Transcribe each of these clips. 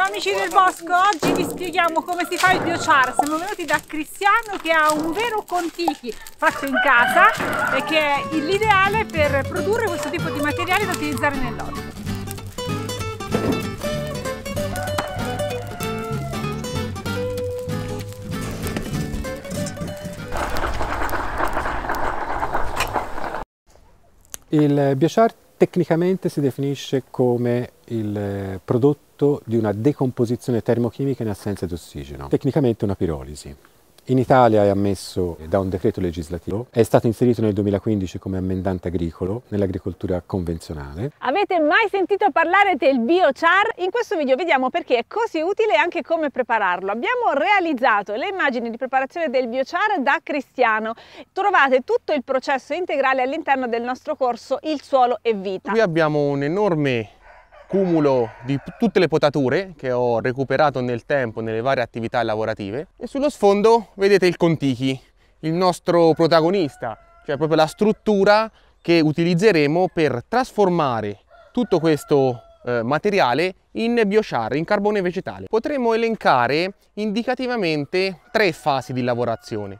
Ciao amici del bosco, oggi vi spieghiamo come si fa il biochar. Siamo venuti da Cristiano che ha un vero contichi fatto in casa e che è l'ideale per produrre questo tipo di materiale da utilizzare nell'olio. Il biochar tecnicamente si definisce come il prodotto di una decomposizione termochimica in assenza di ossigeno, tecnicamente una pirolisi. In Italia è ammesso da un decreto legislativo, è stato inserito nel 2015 come ammendante agricolo nell'agricoltura convenzionale. Avete mai sentito parlare del biochar? In questo video vediamo perché è così utile e anche come prepararlo. Abbiamo realizzato le immagini di preparazione del biochar da Cristiano. Trovate tutto il processo integrale all'interno del nostro corso Il suolo e vita. Qui abbiamo un enorme cumulo di tutte le potature che ho recuperato nel tempo nelle varie attività lavorative e sullo sfondo vedete il contichi, il nostro protagonista, cioè proprio la struttura che utilizzeremo per trasformare tutto questo eh, materiale in biochar, in carbone vegetale. Potremmo elencare indicativamente tre fasi di lavorazione.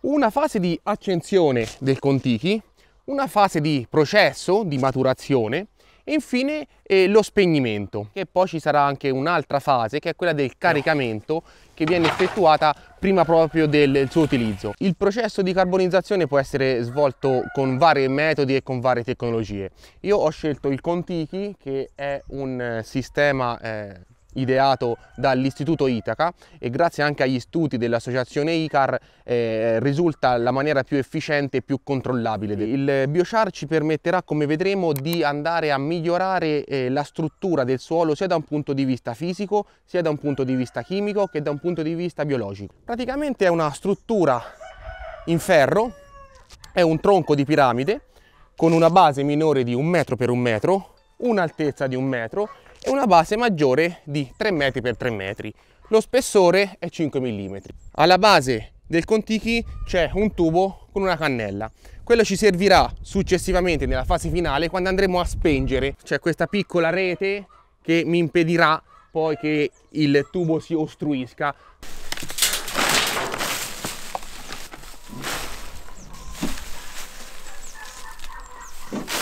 Una fase di accensione del contichi, una fase di processo, di maturazione e infine eh, lo spegnimento, che poi ci sarà anche un'altra fase che è quella del caricamento che viene effettuata prima proprio del suo utilizzo. Il processo di carbonizzazione può essere svolto con vari metodi e con varie tecnologie. Io ho scelto il Contiki che è un eh, sistema eh, ideato dall'istituto Itaca e grazie anche agli studi dell'associazione ICAR eh, risulta la maniera più efficiente e più controllabile. Il biochar ci permetterà come vedremo di andare a migliorare eh, la struttura del suolo sia da un punto di vista fisico sia da un punto di vista chimico che da un punto di vista biologico. Praticamente è una struttura in ferro, è un tronco di piramide con una base minore di un metro per un metro, un'altezza di un metro e una base maggiore di 3 metri per 3 metri. Lo spessore è 5 mm. Alla base del contichi c'è un tubo con una cannella. Quello ci servirà successivamente nella fase finale quando andremo a spengere. C'è questa piccola rete che mi impedirà poi che il tubo si ostruisca.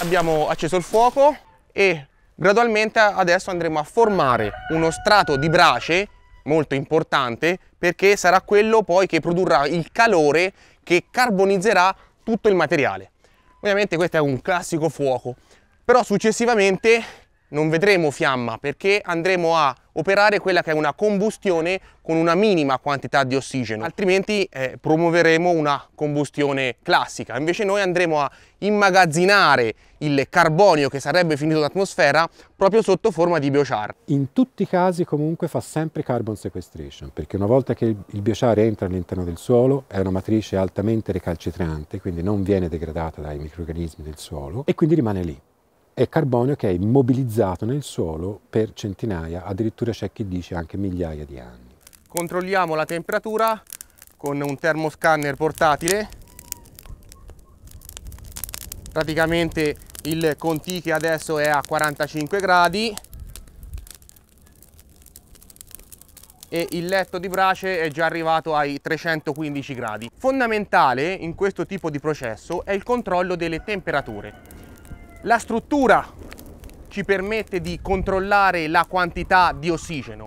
Abbiamo acceso il fuoco e Gradualmente adesso andremo a formare uno strato di brace molto importante perché sarà quello poi che produrrà il calore che carbonizzerà tutto il materiale. Ovviamente questo è un classico fuoco, però successivamente non vedremo fiamma perché andremo a operare quella che è una combustione con una minima quantità di ossigeno, altrimenti eh, promuoveremo una combustione classica. Invece noi andremo a immagazzinare il carbonio che sarebbe finito in atmosfera proprio sotto forma di biochar. In tutti i casi comunque fa sempre carbon sequestration, perché una volta che il biochar entra all'interno del suolo è una matrice altamente recalcitrante, quindi non viene degradata dai microrganismi del suolo e quindi rimane lì è carbonio che è immobilizzato nel suolo per centinaia, addirittura c'è chi dice anche migliaia di anni. Controlliamo la temperatura con un termoscanner portatile. Praticamente il Contichi adesso è a 45 gradi e il letto di brace è già arrivato ai 315 gradi. Fondamentale in questo tipo di processo è il controllo delle temperature. La struttura ci permette di controllare la quantità di ossigeno,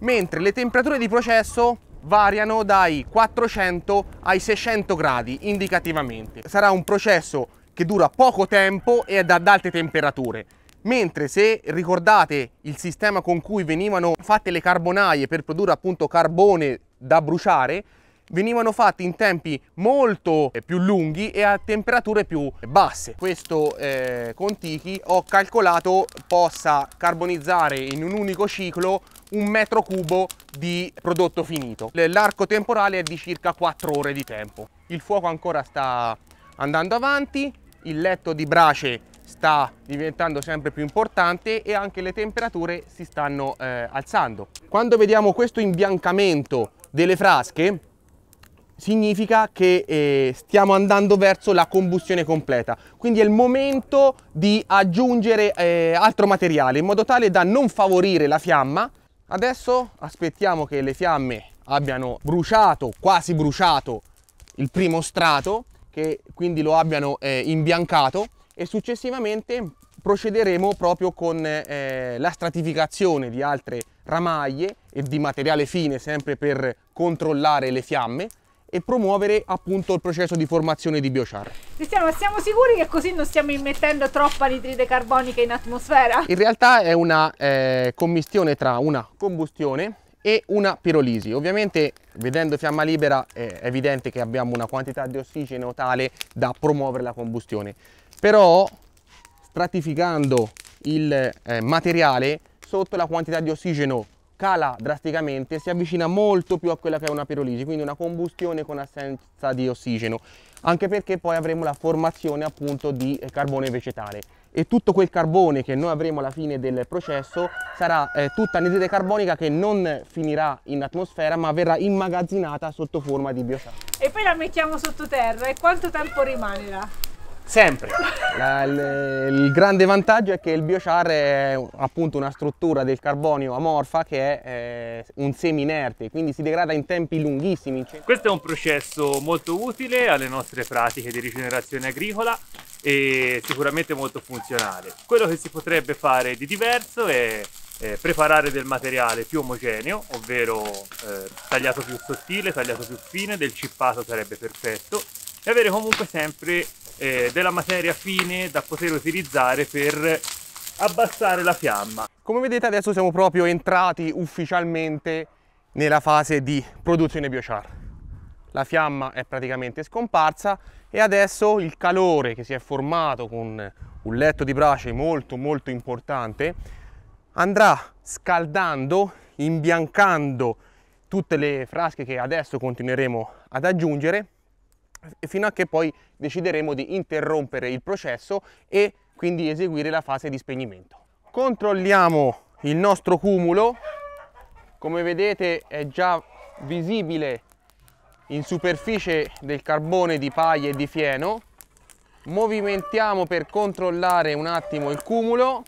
mentre le temperature di processo variano dai 400 ai 600 gradi indicativamente. Sarà un processo che dura poco tempo e ad alte temperature. Mentre se ricordate il sistema con cui venivano fatte le carbonaie per produrre appunto carbone da bruciare, venivano fatti in tempi molto più lunghi e a temperature più basse. Questo eh, Contichi ho calcolato possa carbonizzare in un unico ciclo un metro cubo di prodotto finito. L'arco temporale è di circa 4 ore di tempo. Il fuoco ancora sta andando avanti, il letto di brace sta diventando sempre più importante e anche le temperature si stanno eh, alzando. Quando vediamo questo imbiancamento delle frasche significa che eh, stiamo andando verso la combustione completa. Quindi è il momento di aggiungere eh, altro materiale in modo tale da non favorire la fiamma Adesso aspettiamo che le fiamme abbiano bruciato, quasi bruciato il primo strato, che quindi lo abbiano eh, imbiancato e successivamente procederemo proprio con eh, la stratificazione di altre ramaglie e di materiale fine sempre per controllare le fiamme e promuovere appunto il processo di formazione di biochar. Cristiano, siamo sicuri che così non stiamo immettendo troppa nitride carbonica in atmosfera? In realtà è una eh, commistione tra una combustione e una pirolisi. Ovviamente vedendo fiamma libera è evidente che abbiamo una quantità di ossigeno tale da promuovere la combustione. Però stratificando il eh, materiale sotto la quantità di ossigeno cala drasticamente, si avvicina molto più a quella che è una pirolisi, quindi una combustione con assenza di ossigeno, anche perché poi avremo la formazione appunto di carbone vegetale e tutto quel carbone che noi avremo alla fine del processo sarà eh, tutta anidride carbonica che non finirà in atmosfera ma verrà immagazzinata sotto forma di biosangue. E poi la mettiamo sottoterra e quanto tempo rimane là? Sempre. La, il, il, grande vantaggio è che il biochar è appunto una struttura del carbonio amorfa che è eh, un semi inerte, quindi si degrada in tempi lunghissimi. Questo è un processo molto utile alle nostre pratiche di rigenerazione agricola e sicuramente molto funzionale. Quello che si potrebbe fare di diverso è eh, preparare del materiale più omogeneo, ovvero eh, tagliato più sottile, tagliato più fine, del cippato sarebbe perfetto e avere comunque sempre eh, della materia fine da poter utilizzare per abbassare la fiamma. Come vedete adesso siamo proprio entrati ufficialmente nella fase di produzione biochar. La fiamma è praticamente scomparsa e adesso il calore che si è formato con un letto di brace molto molto importante andrà scaldando, imbiancando tutte le frasche che adesso continueremo ad aggiungere fino a che poi decideremo di interrompere il processo e quindi eseguire la fase di spegnimento. Controlliamo il nostro cumulo, come vedete è già visibile in superficie del carbone di paglia e di fieno, movimentiamo per controllare un attimo il cumulo,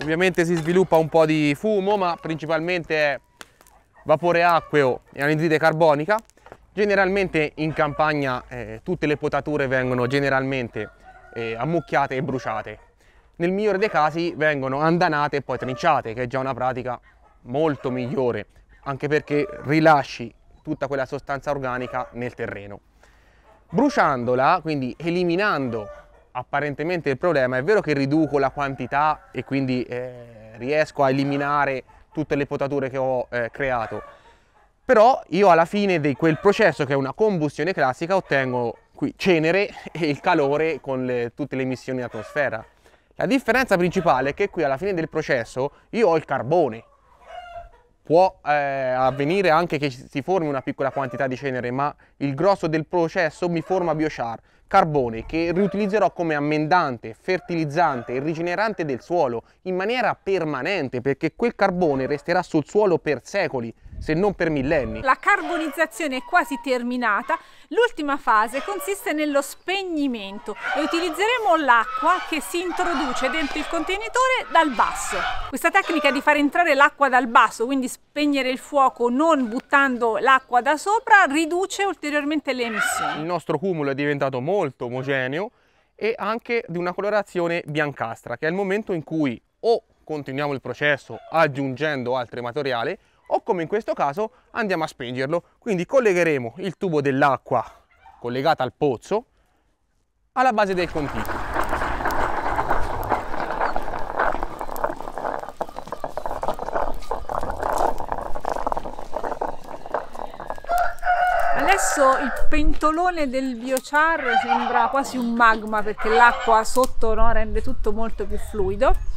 ovviamente si sviluppa un po' di fumo ma principalmente è vapore acqueo e anidride carbonica Generalmente in campagna eh, tutte le potature vengono generalmente eh, ammucchiate e bruciate. Nel migliore dei casi vengono andanate e poi trinciate, che è già una pratica molto migliore, anche perché rilasci tutta quella sostanza organica nel terreno. Bruciandola, quindi eliminando apparentemente il problema, è vero che riduco la quantità e quindi eh, riesco a eliminare tutte le potature che ho eh, creato, però io alla fine di quel processo che è una combustione classica ottengo qui cenere e il calore con le, tutte le emissioni in atmosfera. La differenza principale è che qui alla fine del processo io ho il carbone. Può eh, avvenire anche che si formi una piccola quantità di cenere, ma il grosso del processo mi forma biochar, carbone che riutilizzerò come ammendante, fertilizzante e rigenerante del suolo in maniera permanente perché quel carbone resterà sul suolo per secoli se non per millenni. La carbonizzazione è quasi terminata, l'ultima fase consiste nello spegnimento e utilizzeremo l'acqua che si introduce dentro il contenitore dal basso. Questa tecnica di far entrare l'acqua dal basso, quindi spegnere il fuoco non buttando l'acqua da sopra, riduce ulteriormente le emissioni. Il nostro cumulo è diventato molto omogeneo e anche di una colorazione biancastra, che è il momento in cui o continuiamo il processo aggiungendo altro materiale o come in questo caso andiamo a spingerlo. Quindi collegheremo il tubo dell'acqua collegata al pozzo alla base del contigo. Adesso il pentolone del biochar sembra quasi un magma perché l'acqua sotto no, rende tutto molto più fluido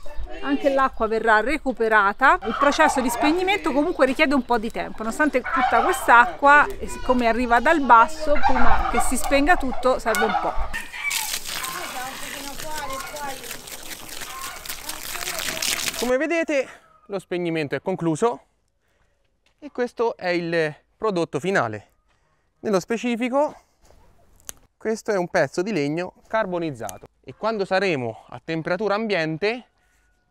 anche l'acqua verrà recuperata. Il processo di spegnimento comunque richiede un po' di tempo, nonostante tutta quest'acqua, siccome arriva dal basso, prima che si spenga tutto serve un po'. Come vedete lo spegnimento è concluso e questo è il prodotto finale. Nello specifico questo è un pezzo di legno carbonizzato e quando saremo a temperatura ambiente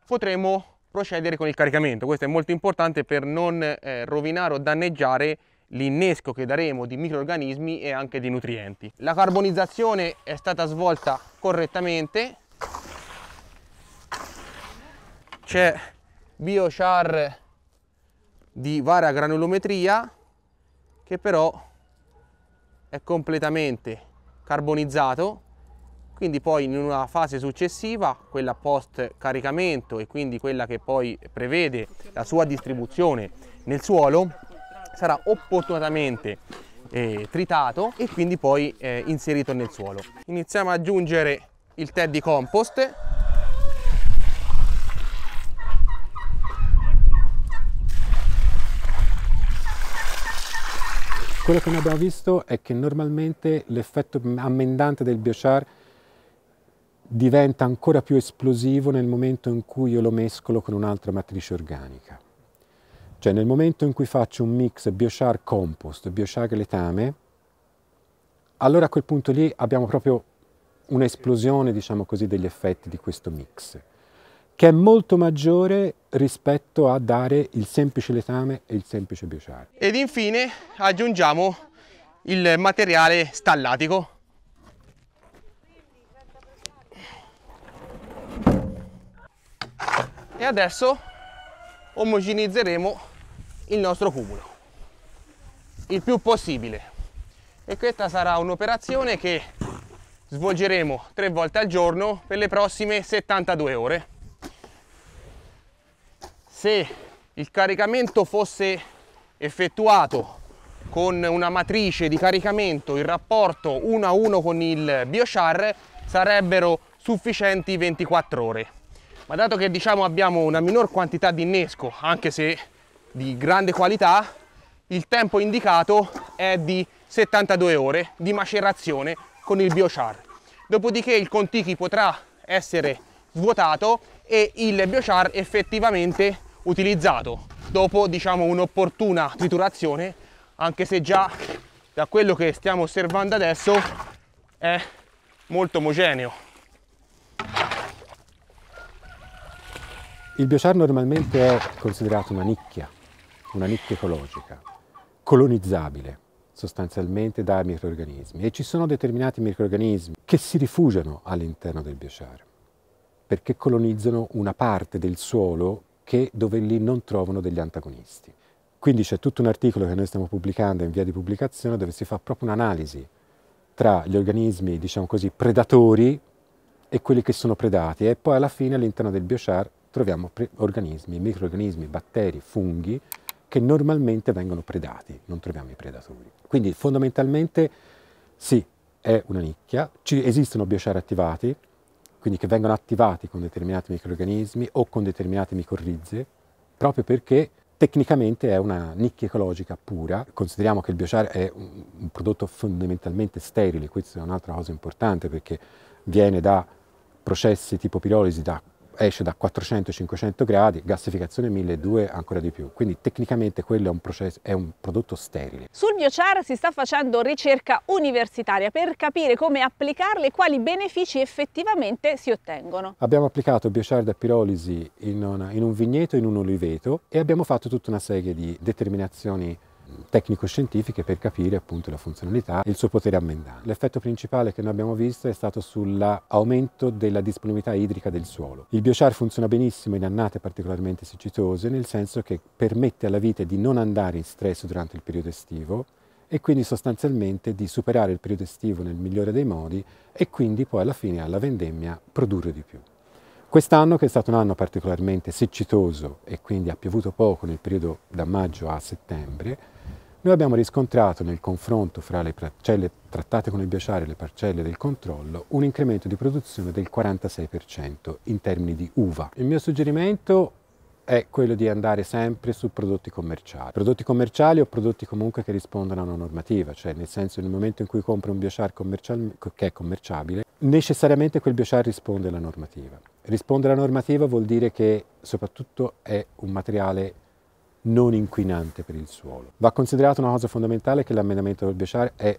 potremo procedere con il caricamento. Questo è molto importante per non eh, rovinare o danneggiare l'innesco che daremo di microorganismi e anche di nutrienti. La carbonizzazione è stata svolta correttamente. C'è biochar di varia granulometria che però è completamente carbonizzato quindi poi in una fase successiva, quella post caricamento e quindi quella che poi prevede la sua distribuzione nel suolo, sarà opportunamente eh, tritato e quindi poi eh, inserito nel suolo. Iniziamo ad aggiungere il teddy compost Quello che noi abbiamo visto è che normalmente l'effetto ammendante del biochar diventa ancora più esplosivo nel momento in cui io lo mescolo con un'altra matrice organica. Cioè nel momento in cui faccio un mix biochar compost, biochar letame, allora a quel punto lì abbiamo proprio un'esplosione, diciamo così, degli effetti di questo mix, che è molto maggiore rispetto a dare il semplice letame e il semplice biochar. Ed infine aggiungiamo il materiale stallatico e adesso omogenizzeremo il nostro cumulo il più possibile. E questa sarà un'operazione che svolgeremo tre volte al giorno per le prossime 72 ore. Se il caricamento fosse effettuato con una matrice di caricamento in rapporto 1 a 1 con il biochar sarebbero sufficienti 24 ore ma dato che diciamo abbiamo una minor quantità di innesco, anche se di grande qualità, il tempo indicato è di 72 ore di macerazione con il biochar. Dopodiché il contichi potrà essere svuotato e il biochar effettivamente utilizzato dopo diciamo un'opportuna triturazione, anche se già da quello che stiamo osservando adesso è molto omogeneo. Il biochar normalmente è considerato una nicchia, una nicchia ecologica, colonizzabile sostanzialmente da microorganismi e ci sono determinati microorganismi che si rifugiano all'interno del biochar perché colonizzano una parte del suolo che, dove lì non trovano degli antagonisti. Quindi c'è tutto un articolo che noi stiamo pubblicando in via di pubblicazione dove si fa proprio un'analisi tra gli organismi, diciamo così, predatori e quelli che sono predati e poi alla fine all'interno del biochar troviamo organismi, microorganismi, batteri, funghi che normalmente vengono predati, non troviamo i predatori. Quindi fondamentalmente sì, è una nicchia, ci esistono biochar attivati, quindi che vengono attivati con determinati microorganismi o con determinate micorrize, proprio perché tecnicamente è una nicchia ecologica pura. Consideriamo che il biochar è un, un prodotto fondamentalmente sterile, questa è un'altra cosa importante perché viene da processi tipo pirolisi da esce da 400-500 gradi, gassificazione 1200 ancora di più, quindi tecnicamente quello è un, processo, è un prodotto sterile. Sul biochar si sta facendo ricerca universitaria per capire come applicarle e quali benefici effettivamente si ottengono. Abbiamo applicato biochar da pirolisi in, una, in un vigneto in un oliveto e abbiamo fatto tutta una serie di determinazioni tecnico-scientifiche per capire appunto la funzionalità e il suo potere ammendante. L'effetto principale che noi abbiamo visto è stato sull'aumento della disponibilità idrica del suolo. Il biochar funziona benissimo in annate particolarmente siccitose, nel senso che permette alla vite di non andare in stress durante il periodo estivo e quindi sostanzialmente di superare il periodo estivo nel migliore dei modi e quindi poi alla fine alla vendemmia produrre di più. Quest'anno, che è stato un anno particolarmente siccitoso e quindi ha piovuto poco nel periodo da maggio a settembre, noi abbiamo riscontrato nel confronto fra le parcelle trattate con il biochar e le parcelle del controllo un incremento di produzione del 46% in termini di uva. Il mio suggerimento è quello di andare sempre su prodotti commerciali. Prodotti commerciali o prodotti comunque che rispondono a una normativa, cioè nel senso nel momento in cui compro un biochar che è commerciabile, necessariamente quel biochar risponde alla normativa. Rispondere alla normativa vuol dire che soprattutto è un materiale non inquinante per il suolo. Va considerato una cosa fondamentale che l'ammendamento del biochar è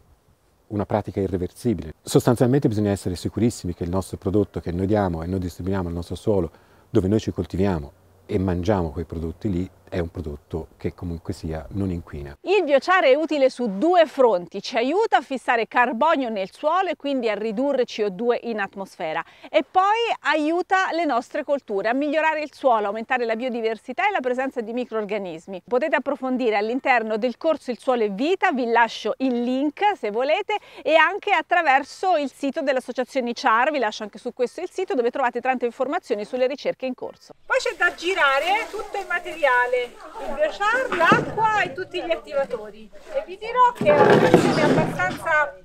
una pratica irreversibile. Sostanzialmente bisogna essere sicurissimi che il nostro prodotto che noi diamo e noi distribuiamo al nostro suolo, dove noi ci coltiviamo e mangiamo quei prodotti lì, è un prodotto che comunque sia non inquina. Il biochar è utile su due fronti, ci aiuta a fissare carbonio nel suolo e quindi a ridurre CO2 in atmosfera e poi aiuta le nostre colture a migliorare il suolo, aumentare la biodiversità e la presenza di microorganismi. Potete approfondire all'interno del corso Il suolo e vita, vi lascio il link se volete e anche attraverso il sito dell'associazione CHAR, vi lascio anche su questo il sito dove trovate tante informazioni sulle ricerche in corso. Poi c'è da girare tutto il materiale il biochar, l'acqua e tutti gli attivatori. E vi dirò che è un'operazione abbastanza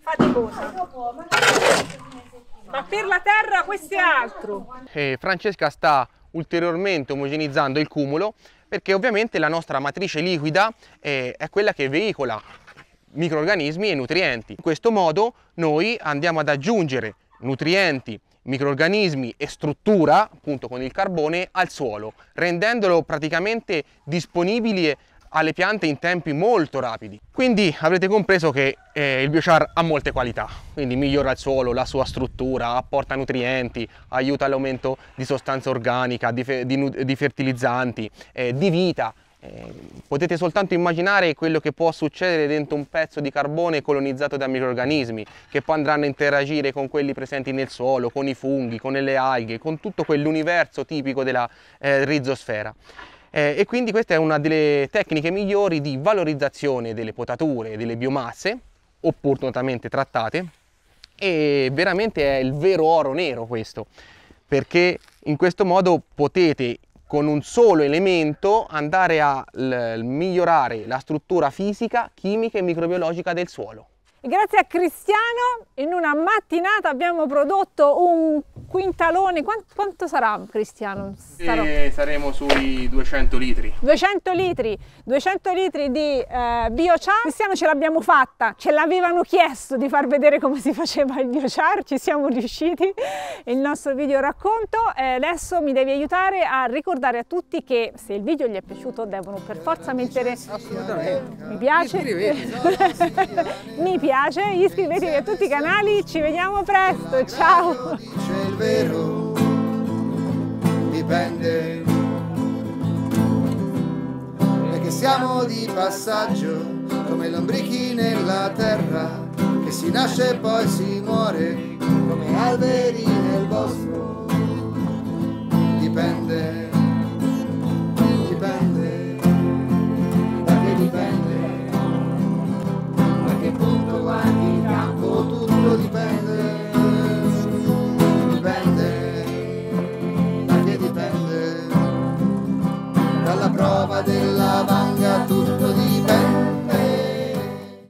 faticosa. Ma per la terra questo è altro. E Francesca sta ulteriormente omogenizzando il cumulo perché ovviamente la nostra matrice liquida è, è quella che veicola microorganismi e nutrienti. In questo modo noi andiamo ad aggiungere nutrienti microrganismi e struttura appunto con il carbone al suolo rendendolo praticamente disponibili alle piante in tempi molto rapidi. Quindi avrete compreso che eh, il biochar ha molte qualità quindi migliora il suolo, la sua struttura, apporta nutrienti aiuta all'aumento di sostanza organica, di, di, di fertilizzanti, eh, di vita eh, potete soltanto immaginare quello che può succedere dentro un pezzo di carbone colonizzato da microrganismi che poi andranno a interagire con quelli presenti nel suolo, con i funghi, con le alghe, con tutto quell'universo tipico della eh, rizosfera. Eh, e quindi questa è una delle tecniche migliori di valorizzazione delle potature e delle biomasse opportunamente trattate e veramente è il vero oro nero questo perché in questo modo potete con un solo elemento andare a migliorare la struttura fisica, chimica e microbiologica del suolo. Grazie a Cristiano in una mattinata abbiamo prodotto un quintalone, quanto, quanto sarà Cristiano? Sarò... saremo sui 200 litri. 200 litri, 200 litri di eh, biochar. Cristiano ce l'abbiamo fatta, ce l'avevano chiesto di far vedere come si faceva il biochar, ci siamo riusciti, il nostro video racconto. Eh, adesso mi devi aiutare a ricordare a tutti che se il video gli è piaciuto devono per forza mettere Assolutamente. mi piace, mi piace piace iscrivetevi a tutti i canali, ci vediamo presto, ciao! C'è il vero, dipende, che siamo di passaggio come lombrichi nella terra, che si nasce e poi si muore come alberi nel bosco, dipende. della vanga tutto